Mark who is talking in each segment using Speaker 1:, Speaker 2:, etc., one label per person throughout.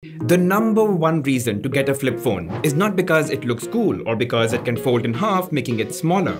Speaker 1: The number one reason to get a flip phone is not because it looks cool or because it can fold in half, making it smaller.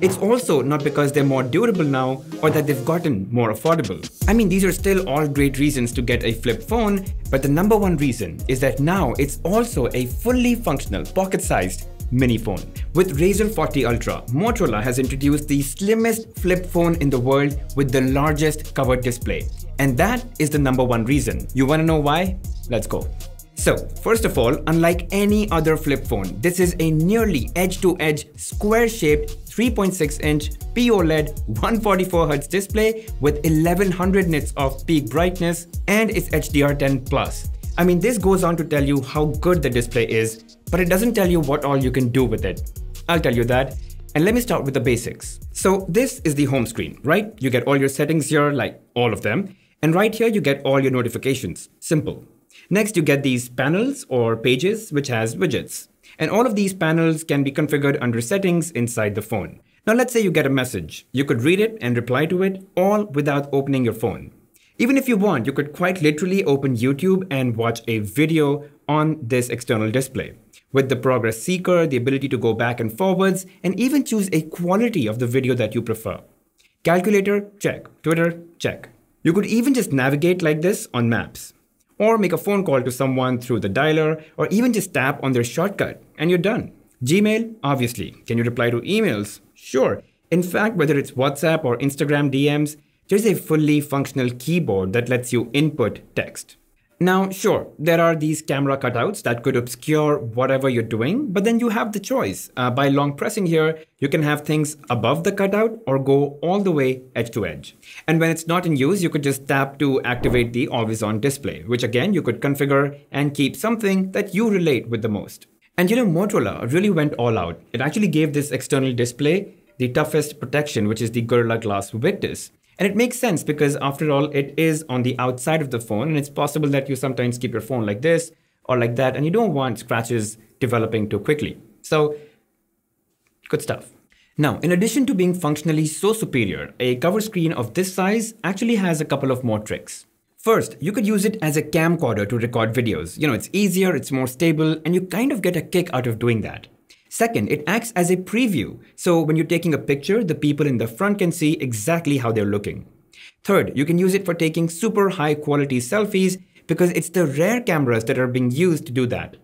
Speaker 1: It's also not because they're more durable now or that they've gotten more affordable. I mean, these are still all great reasons to get a flip phone, but the number one reason is that now it's also a fully functional, pocket-sized mini phone. With Razr 40 Ultra, Motorola has introduced the slimmest flip phone in the world with the largest covered display. And that is the number one reason. You wanna know why? Let's go. So, first of all, unlike any other flip phone, this is a nearly edge-to-edge, square-shaped 3.6-inch POLED 144Hz display with 1100 nits of peak brightness and it's HDR10+. I mean, this goes on to tell you how good the display is, but it doesn't tell you what all you can do with it. I'll tell you that. And let me start with the basics. So this is the home screen, right? You get all your settings here, like all of them. And right here, you get all your notifications. Simple. Next, you get these panels or pages, which has widgets. And all of these panels can be configured under settings inside the phone. Now let's say you get a message. You could read it and reply to it all without opening your phone. Even if you want, you could quite literally open YouTube and watch a video on this external display. With the progress seeker, the ability to go back and forwards, and even choose a quality of the video that you prefer. Calculator, check. Twitter, check. You could even just navigate like this on maps or make a phone call to someone through the dialer, or even just tap on their shortcut, and you're done. Gmail? Obviously. Can you reply to emails? Sure. In fact, whether it's WhatsApp or Instagram DMs, there's a fully functional keyboard that lets you input text. Now, sure, there are these camera cutouts that could obscure whatever you're doing, but then you have the choice. Uh, by long pressing here, you can have things above the cutout or go all the way edge to edge. And when it's not in use, you could just tap to activate the always on display, which again, you could configure and keep something that you relate with the most. And you know, Motorola really went all out. It actually gave this external display the toughest protection, which is the Gorilla Glass Victus. And it makes sense because after all, it is on the outside of the phone and it's possible that you sometimes keep your phone like this or like that and you don't want scratches developing too quickly. So good stuff. Now, in addition to being functionally so superior, a cover screen of this size actually has a couple of more tricks. First, you could use it as a camcorder to record videos. You know, it's easier, it's more stable, and you kind of get a kick out of doing that. Second, it acts as a preview. So when you're taking a picture, the people in the front can see exactly how they're looking. Third, you can use it for taking super high quality selfies because it's the rare cameras that are being used to do that.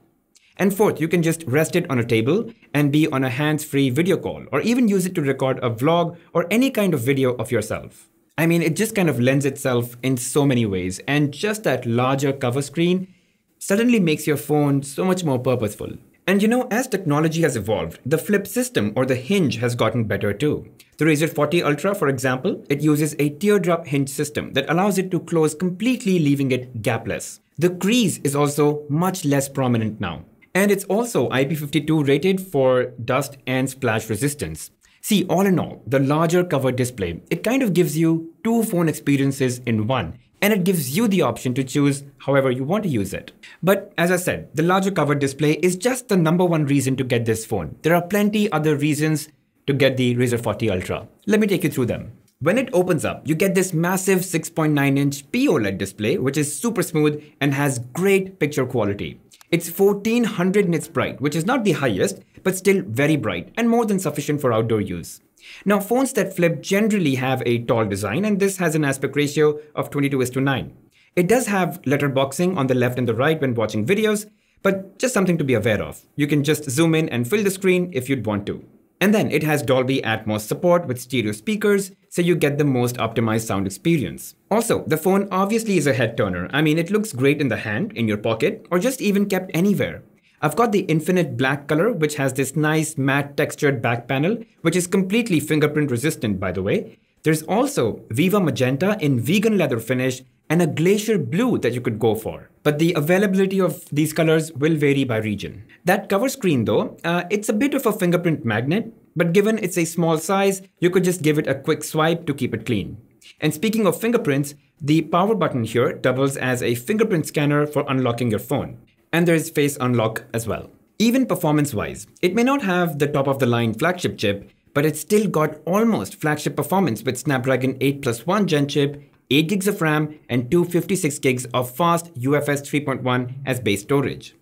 Speaker 1: And fourth, you can just rest it on a table and be on a hands-free video call or even use it to record a vlog or any kind of video of yourself. I mean, it just kind of lends itself in so many ways and just that larger cover screen suddenly makes your phone so much more purposeful. And you know, as technology has evolved, the flip system or the hinge has gotten better too. The Razr 40 Ultra, for example, it uses a teardrop hinge system that allows it to close completely leaving it gapless. The crease is also much less prominent now. And it's also IP52 rated for dust and splash resistance. See, all in all, the larger cover display, it kind of gives you two phone experiences in one and it gives you the option to choose however you want to use it. But as I said, the larger cover display is just the number one reason to get this phone. There are plenty other reasons to get the Razr 40 Ultra. Let me take you through them. When it opens up, you get this massive 6.9 inch POLED display, which is super smooth and has great picture quality. It's 1400 nits bright, which is not the highest, but still very bright and more than sufficient for outdoor use. Now, phones that flip generally have a tall design, and this has an aspect ratio of 22 is to 9. It does have letterboxing on the left and the right when watching videos, but just something to be aware of. You can just zoom in and fill the screen if you'd want to. And then it has Dolby Atmos support with stereo speakers, so you get the most optimized sound experience. Also, the phone obviously is a head turner. I mean, it looks great in the hand, in your pocket, or just even kept anywhere. I've got the infinite black color, which has this nice matte textured back panel, which is completely fingerprint resistant, by the way. There's also Viva Magenta in vegan leather finish and a glacier blue that you could go for. But the availability of these colors will vary by region. That cover screen though, uh, it's a bit of a fingerprint magnet, but given it's a small size, you could just give it a quick swipe to keep it clean. And speaking of fingerprints, the power button here doubles as a fingerprint scanner for unlocking your phone and there is face unlock as well. Even performance-wise, it may not have the top-of-the-line flagship chip, but it's still got almost flagship performance with Snapdragon 8 plus 1 Gen chip 8 gigs of RAM, and 256 gigs of fast UFS 3.1 as base storage.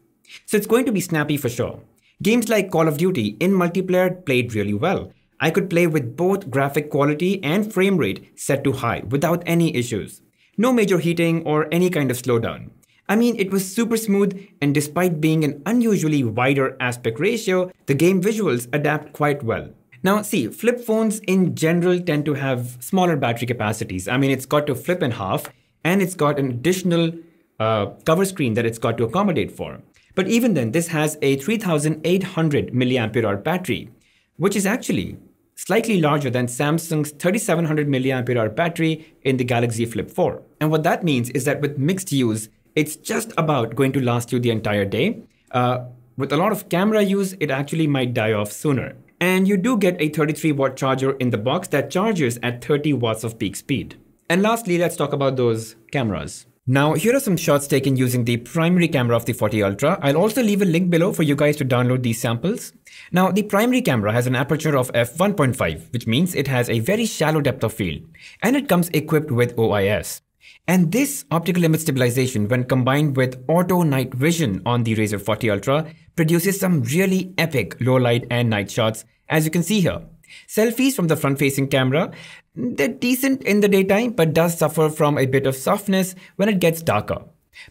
Speaker 1: So it's going to be snappy for sure. Games like Call of Duty in multiplayer played really well. I could play with both graphic quality and frame rate set to high without any issues. No major heating or any kind of slowdown. I mean, it was super smooth, and despite being an unusually wider aspect ratio, the game visuals adapt quite well. Now, see, flip phones in general tend to have smaller battery capacities. I mean, it's got to flip in half, and it's got an additional uh, cover screen that it's got to accommodate for. But even then, this has a 3800 mAh battery, which is actually slightly larger than Samsung's 3700 mAh battery in the Galaxy Flip 4. And what that means is that with mixed use, it's just about going to last you the entire day. Uh, with a lot of camera use, it actually might die off sooner. And you do get a 33 watt charger in the box that charges at 30 watts of peak speed. And lastly, let's talk about those cameras. Now, here are some shots taken using the primary camera of the 40 Ultra. I'll also leave a link below for you guys to download these samples. Now, the primary camera has an aperture of f1.5, which means it has a very shallow depth of field, and it comes equipped with OIS. And this optical image stabilization, when combined with auto night vision on the Razr 40 Ultra, produces some really epic low light and night shots, as you can see here. Selfies from the front-facing camera, they're decent in the daytime, but does suffer from a bit of softness when it gets darker.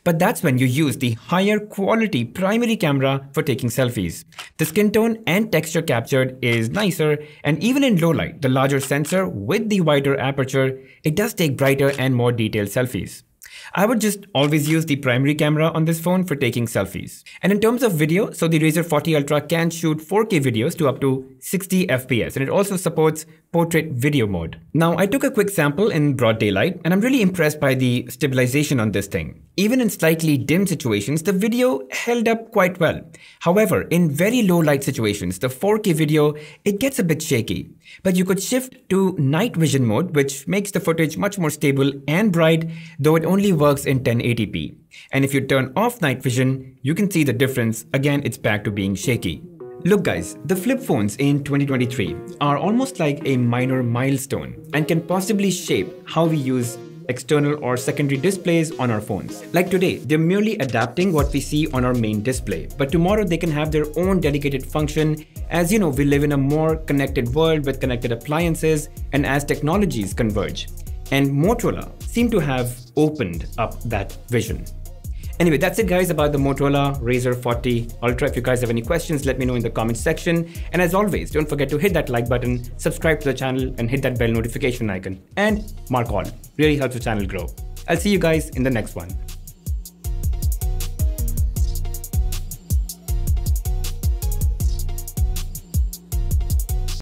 Speaker 1: But that's when you use the higher quality primary camera for taking selfies. The skin tone and texture captured is nicer, and even in low light, the larger sensor with the wider aperture, it does take brighter and more detailed selfies. I would just always use the primary camera on this phone for taking selfies. And in terms of video, so the Razr 40 Ultra can shoot 4K videos to up to 60 FPS and it also supports portrait video mode. Now I took a quick sample in broad daylight and I'm really impressed by the stabilization on this thing. Even in slightly dim situations, the video held up quite well. However, in very low light situations, the 4K video, it gets a bit shaky. But you could shift to night vision mode, which makes the footage much more stable and bright, though it only works in 1080p. And if you turn off night vision, you can see the difference. Again, it's back to being shaky. Look guys, the flip phones in 2023 are almost like a minor milestone and can possibly shape how we use external or secondary displays on our phones. Like today, they're merely adapting what we see on our main display, but tomorrow they can have their own dedicated function as you know, we live in a more connected world with connected appliances and as technologies converge. And Motorola seem to have opened up that vision. Anyway, that's it guys about the Motorola Razr 40 Ultra. If you guys have any questions, let me know in the comment section. And as always, don't forget to hit that like button, subscribe to the channel and hit that bell notification icon. And mark all, really helps the channel grow. I'll see you guys in the next one.